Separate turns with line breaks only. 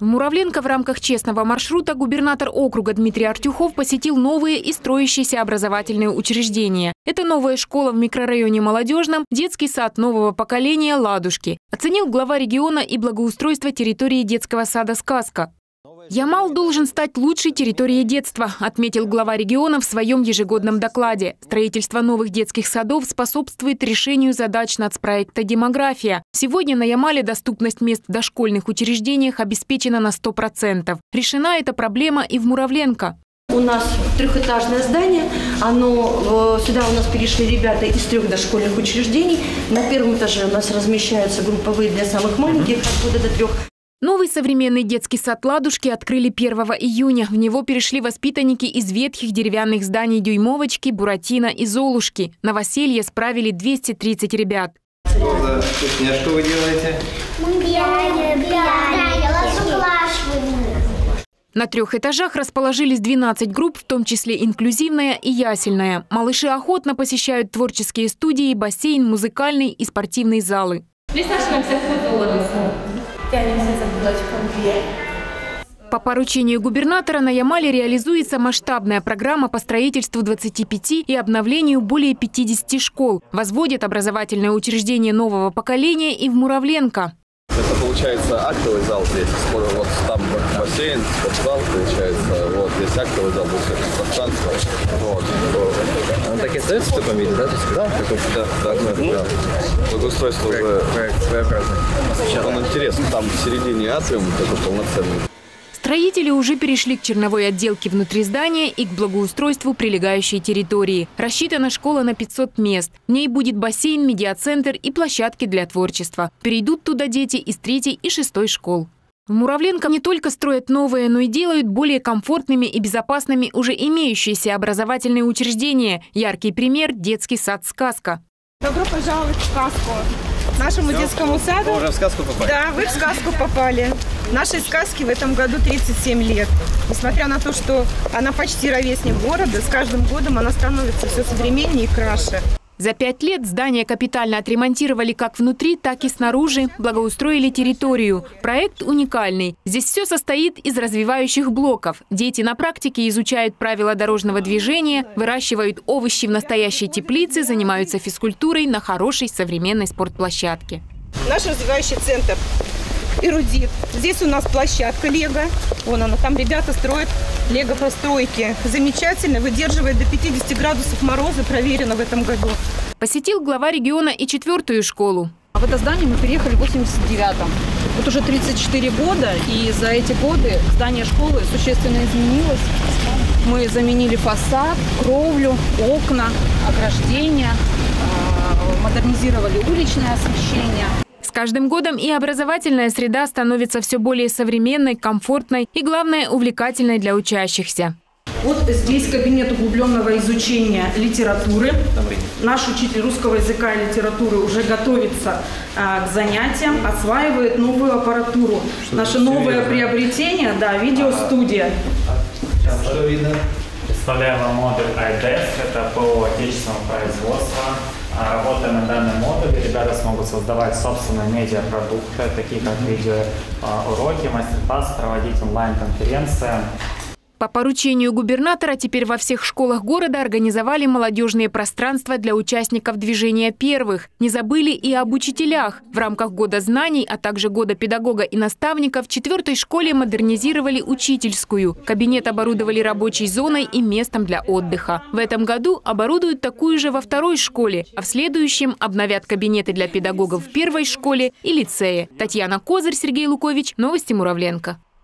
В Муравленко в рамках честного маршрута губернатор округа Дмитрий Артюхов посетил новые и строящиеся образовательные учреждения. Это новая школа в микрорайоне Молодежном, детский сад нового поколения «Ладушки». Оценил глава региона и благоустройство территории детского сада «Сказка». Ямал должен стать лучшей территорией детства, отметил глава региона в своем ежегодном докладе. Строительство новых детских садов способствует решению задач нацпроекта «Демография». Сегодня на Ямале доступность мест в дошкольных учреждениях обеспечена на 100%. Решена эта проблема и в Муравленко.
У нас трехэтажное здание, оно, э, сюда у нас перешли ребята из трех дошкольных учреждений. На первом этаже у нас размещаются групповые для самых маленьких, от года до трех.
Новый современный детский сад «Ладушки» открыли 1 июня. В него перешли воспитанники из ветхих деревянных зданий «Дюймовочки», «Буратино» и «Золушки». Новоселье справили 230 ребят.
Роза, вкусняшку вы делаете?
На трех этажах расположились 12 групп, в том числе инклюзивная и ясельная. Малыши охотно посещают творческие студии, бассейн, музыкальный и спортивные залы.
Тянемся за булочком вверх.
По поручению губернатора на Ямале реализуется масштабная программа по строительству 25 и обновлению более 50 школ. Возводят образовательное учреждение нового поколения и в Муравленко.
Это получается актовый зал здесь. Вот там бассейн, спортзал получается. Вот здесь актовый зал, будет пространство.
Остается в таком виде, да?
Да, как да, да, ну, да. Благоустройство уже...
Проект своеобразный.
Он интересный. Там в середине атриум такой полноценный.
Строители уже перешли к черновой отделке внутри здания и к благоустройству прилегающей территории. Рассчитана школа на 500 мест. В ней будет бассейн, медиацентр и площадки для творчества. Перейдут туда дети из третьей и шестой школ. В Муравленко не только строят новые, но и делают более комфортными и безопасными уже имеющиеся образовательные учреждения. Яркий пример – детский сад «Сказка».
Добро пожаловать в сказку. Нашему детскому саду.
Вы уже в сказку попали?
Да, вы в сказку попали. Нашей сказке в этом году 37 лет. Несмотря на то, что она почти ровесник города, с каждым годом она становится все современнее и краше.
За пять лет здание капитально отремонтировали как внутри, так и снаружи, благоустроили территорию. Проект уникальный. Здесь все состоит из развивающих блоков. Дети на практике изучают правила дорожного движения, выращивают овощи в настоящей теплице, занимаются физкультурой на хорошей современной спортплощадке.
Наш развивающий центр эрудит. Здесь у нас площадка Лего. Вон она, там ребята строят Лего-постройки. Замечательно, выдерживает до 50 градусов мороза, проверено в этом году.
Посетил глава региона и четвертую школу.
В это здание мы переехали в 89-м. Вот уже 34 года, и за эти годы здание школы существенно изменилось. Мы заменили фасад, кровлю, окна, ограждения, а, модернизировали уличное освещение.
Каждым годом и образовательная среда становится все более современной, комфортной и, главное, увлекательной для учащихся.
Вот здесь кабинет углубленного изучения литературы. Наш учитель русского языка и литературы уже готовится а, к занятиям, осваивает новую аппаратуру. Что Наше новое приобретение, да, видеостудия.
Что видно?
Представляем вам модуль iDesk, это ПО отечественного производства. А, работая на данном модуле, ребята смогут создавать собственные медиапродукты, такие как видеоуроки, мастер-классы, проводить онлайн-конференции.
По поручению губернатора теперь во всех школах города организовали молодежные пространства для участников движения первых. Не забыли и об учителях. В рамках Года знаний, а также Года педагога и наставника в четвертой школе модернизировали учительскую. Кабинет оборудовали рабочей зоной и местом для отдыха. В этом году оборудуют такую же во второй школе, а в следующем обновят кабинеты для педагогов в первой школе и лицее. Татьяна Козырь, Сергей Лукович. Новости Муравленко.